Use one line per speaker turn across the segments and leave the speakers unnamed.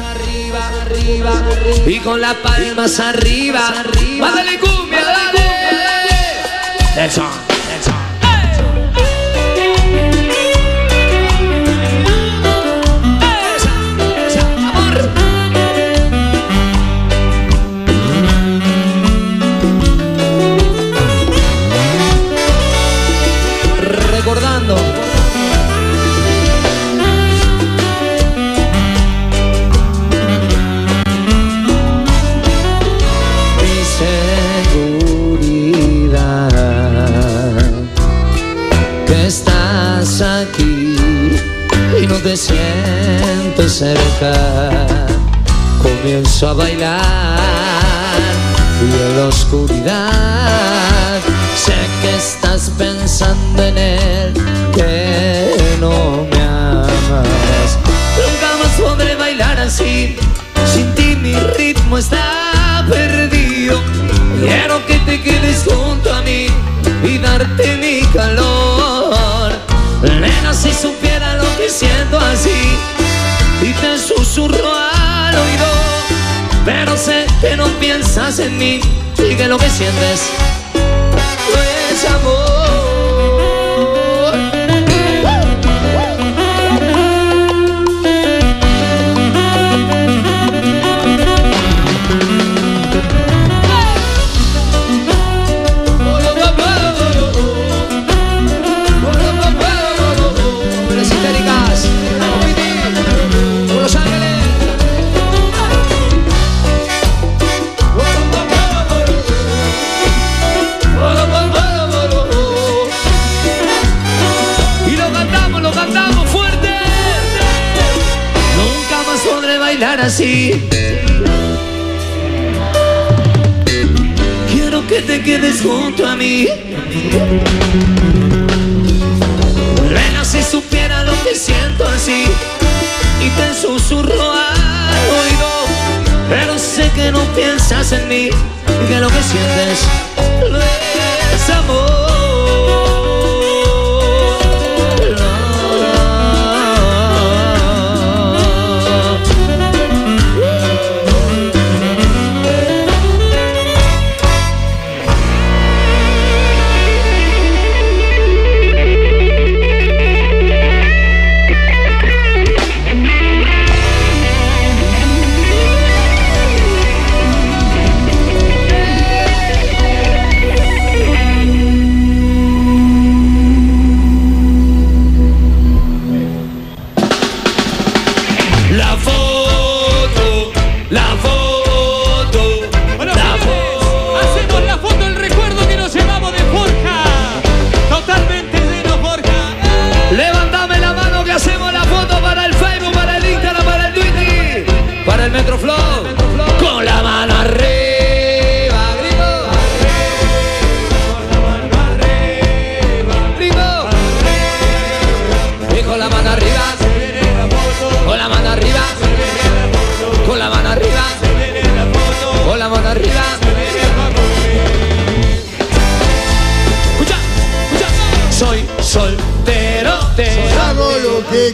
arriba, arriba, y con las palmas arriba, arriba. Dale cumbia, dale. Eso. Te siento cerca. Comienzo a bailar y en la oscuridad sé que estás pensando en él que no me amas. Nunca más podré bailar así. Sin ti mi ritmo está perdido. Quiero que te quedes junto a mí y darte Pero sé que no piensas en mí y que lo que sientes no es amor. Así. Quiero que te quedes junto a mí. Nena, si supiera lo que siento así y te susurro al oído, pero sé que no piensas en mí que lo que sientes es amor.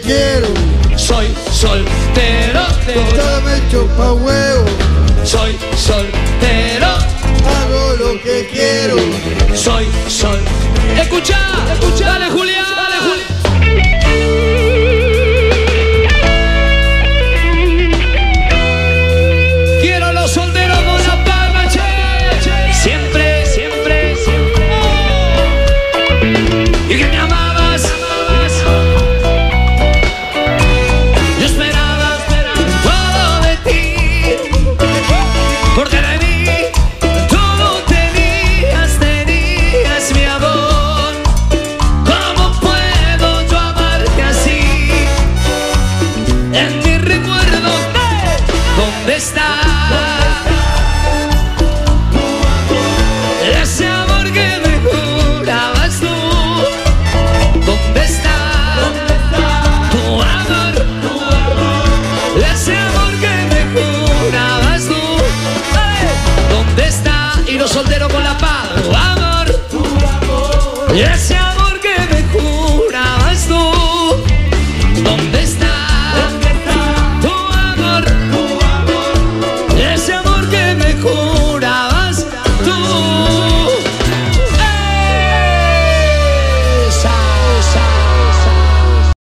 Quiero,
Soy soltero, tero.
dame chupa huevo,
Soy soltero,
hago lo que quiero.
soy sol. Escucha, Yes,